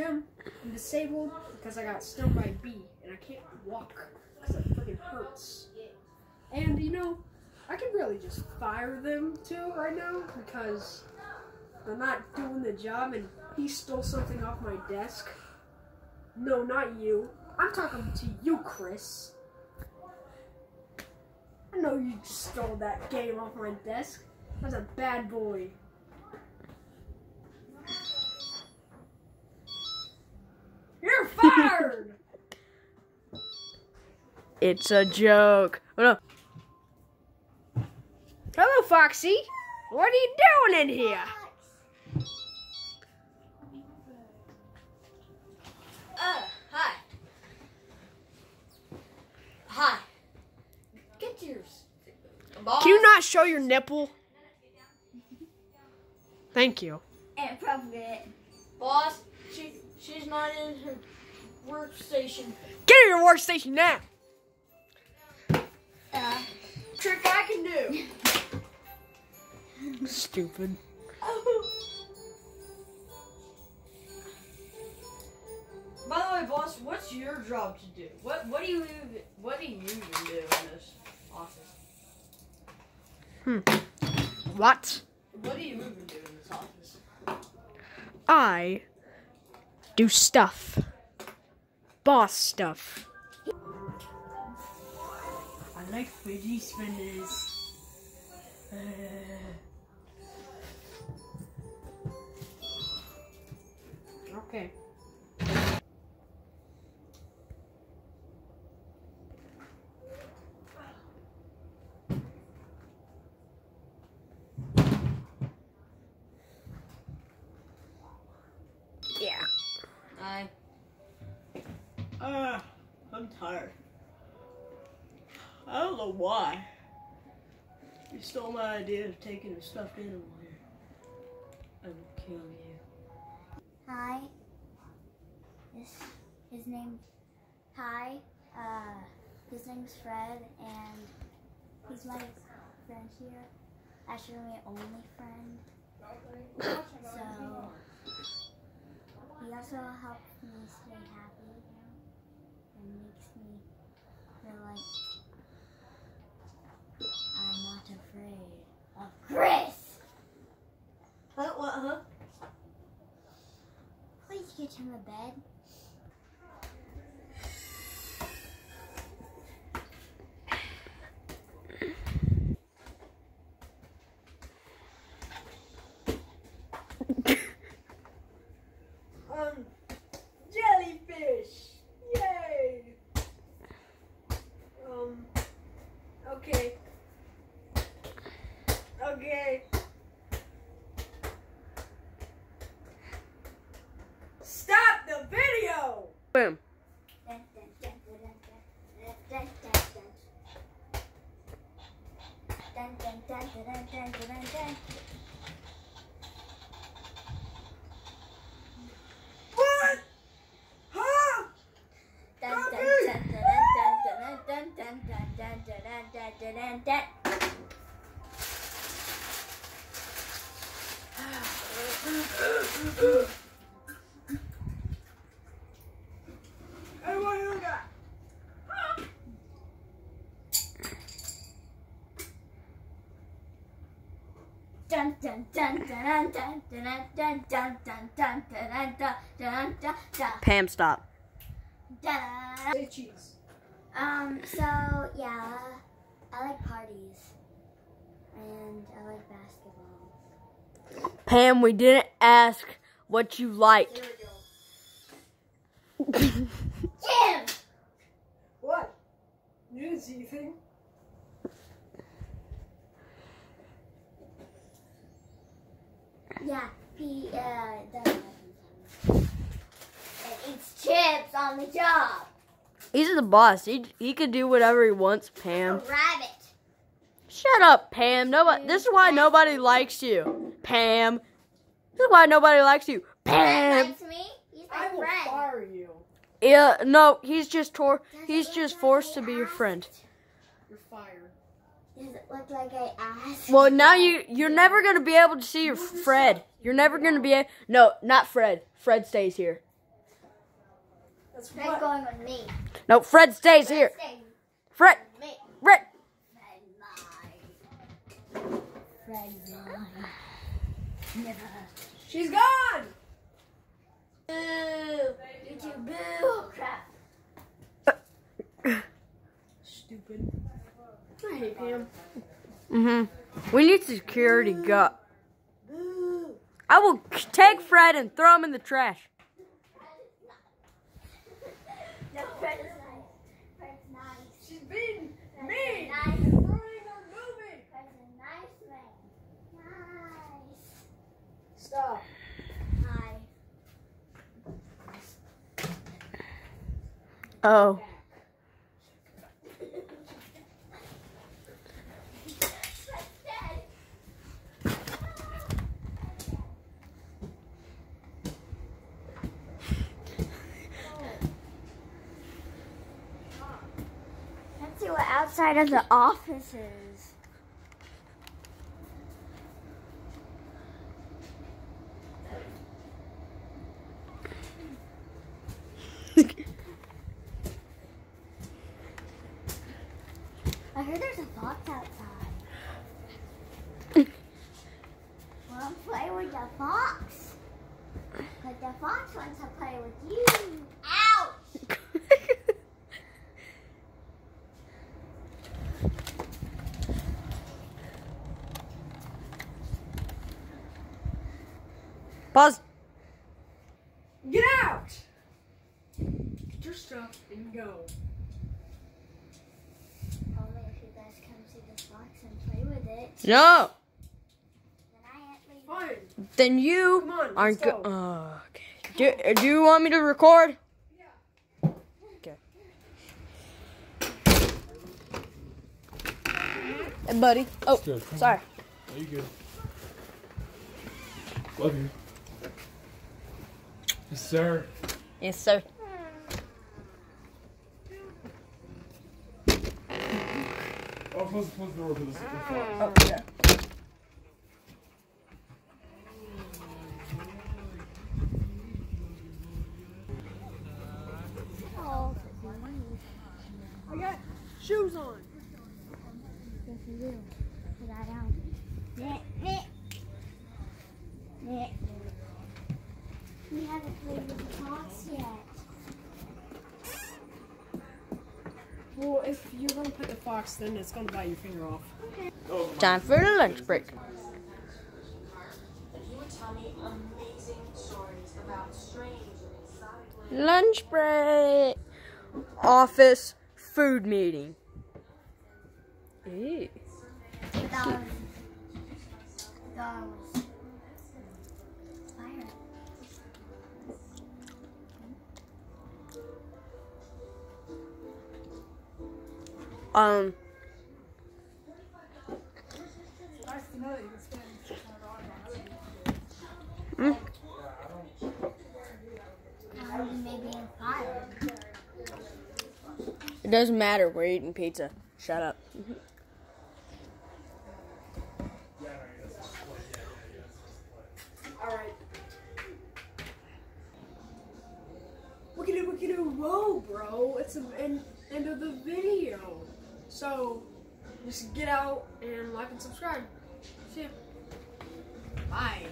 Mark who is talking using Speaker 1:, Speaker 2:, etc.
Speaker 1: I'm disabled because I got stung by a bee and I can't walk because it freaking hurts. And you know, I can really just fire them too right now because they're not doing the job and he stole something off my desk. No, not you. I'm talking to you, Chris. I know you just stole that game off my desk. That's a bad boy. You're fired!
Speaker 2: It's a joke. Oh, no.
Speaker 1: Hello, Foxy. What are you doing in here?
Speaker 3: Uh, hi. Hi. Get yours. Boss.
Speaker 2: Can you not show your nipple? Thank you.
Speaker 3: Inappropriate. Boss, she, she's not in her workstation.
Speaker 2: Get in your workstation now.
Speaker 3: Trick I can do.
Speaker 2: Stupid.
Speaker 3: By the way, boss, what's your job to do? What what do you even what do you even do in this office? Hmm.
Speaker 2: What?
Speaker 3: What do you even do in this office?
Speaker 2: I do stuff. Boss stuff.
Speaker 3: Like fidget spinners.
Speaker 1: Okay.
Speaker 2: Yeah.
Speaker 3: I
Speaker 4: Uh, I'm tired. I don't know why. You stole my idea of taking a stuffed animal here. I will kill you.
Speaker 5: Hi. This his name. Hi. Uh, his name's Fred, and he's my friend here. Actually, my only friend. So he also helps me stay happy and makes me feel like I'm not afraid of Chris.
Speaker 3: What what huh?
Speaker 5: Him a bed.
Speaker 3: Um jellyfish! Yay! Um okay. Okay.
Speaker 2: Boom.
Speaker 3: What? Huh?
Speaker 5: Stop
Speaker 2: Pam, stop.
Speaker 5: Um, so yeah, I like parties. And I like basketball.
Speaker 2: Pam, we didn't ask what you.
Speaker 3: Here.
Speaker 5: Jim!
Speaker 1: What? You see anything?
Speaker 5: Yeah, he uh does and eats chips on the job.
Speaker 2: He's the boss. He he can do whatever he wants,
Speaker 5: A
Speaker 2: Pam.
Speaker 5: rabbit.
Speaker 2: Shut up, Pam. Nobody. This is why nobody likes you, Pam. This is why nobody likes you,
Speaker 5: Fred
Speaker 2: Pam.
Speaker 5: likes me. He's
Speaker 1: I
Speaker 5: my
Speaker 1: will fire you.
Speaker 2: Yeah, no, he's just tor-
Speaker 5: Does
Speaker 2: He's just forced to be your
Speaker 5: asked?
Speaker 2: friend.
Speaker 1: You're fired.
Speaker 5: Does it look like I asked?
Speaker 2: Well, now you you're never gonna be able to see your Fred. You're never gonna be a- no, not Fred. Fred stays here.
Speaker 1: That's
Speaker 5: Fred's
Speaker 1: what.
Speaker 5: going with me.
Speaker 2: No, Fred stays here.
Speaker 5: Stay
Speaker 2: Fred,
Speaker 5: me.
Speaker 2: Fred.
Speaker 5: Fred mine. Fred mine. Never.
Speaker 1: She's gone.
Speaker 5: Boo! You two boo! Oh, crap.
Speaker 1: Stupid. I hate Pam.
Speaker 2: Mm-hmm. We need security go.
Speaker 5: Boo!
Speaker 2: I will take Fred and throw him in the trash.
Speaker 5: No, Fred is nice. Fred's nice.
Speaker 1: She's being
Speaker 5: Fred's
Speaker 1: mean.
Speaker 5: Nice.
Speaker 1: Ruining our movie.
Speaker 5: Fred's a nice man. Nice.
Speaker 1: Stop.
Speaker 5: Hi.
Speaker 2: Oh.
Speaker 5: Outside of the offices. I heard there's a fox outside. Wanna play with the fox? But the fox wants to play with you.
Speaker 2: Pause.
Speaker 1: Get out. Get your stuff and go.
Speaker 5: Only if you guys come see the fox and play with it.
Speaker 2: No.
Speaker 5: Then I at least.
Speaker 1: Fine.
Speaker 2: Then you
Speaker 1: on,
Speaker 2: aren't
Speaker 1: let's
Speaker 2: go.
Speaker 1: go.
Speaker 2: Uh, okay. Do, do you want me to record? Yeah. Okay. Hey, buddy. Oh, sorry.
Speaker 6: Are you good? Love you. Yes, sir.
Speaker 2: Yes, sir.
Speaker 6: Oh, close, close the door for this.
Speaker 2: Oh, yeah.
Speaker 5: Oh,
Speaker 1: I got shoes on.
Speaker 5: yes you do. But I don't. Nick, Nick. Nick. We haven't played with the fox yet.
Speaker 1: Well, if you're gonna put the fox, then it's gonna bite your finger off.
Speaker 2: Time for the lunch break.
Speaker 7: You would tell me amazing stories about strange and exotic lands.
Speaker 2: Lunch break. Office food meeting. Ew.
Speaker 5: Dollars. Dollars.
Speaker 2: Um.
Speaker 5: Maybe in fire.
Speaker 2: It doesn't matter. We're eating pizza. Shut up.
Speaker 1: Alright. Look at it, look whoa, bro. It's the end, end of the video. So, just get out and like and subscribe. See ya. Bye.